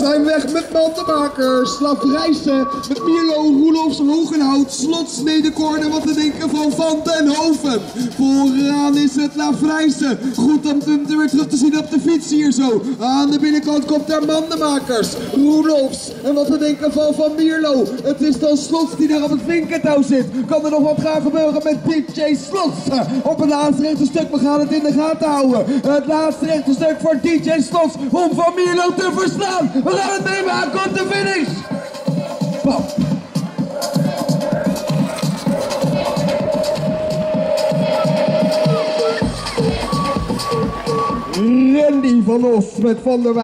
zijn weg met mantenmakers. Lafrijsen met Roelofs, Hogenhout, Slot, Snedekorn en wat te denken van Van den Hoven. Vooraan is het Lafrijsen. Goed om hem terug te zien op de fiets hier zo. Aan de binnenkant komt daar mandenmakers. Roelofs en wat te denken van Van Mierlo. Het is dan Slots die daar op het vinkentouw zit. Kan er nog wat gaan gebeuren met DJ Slots? Op het laatste rechte stuk, we gaan het in de gaten houden. Het laatste rechte stuk voor DJ Slots om Van Mierlo te verslaan. We gaan het nemen, aan komt de finish. Randy van Os met Van der Wij.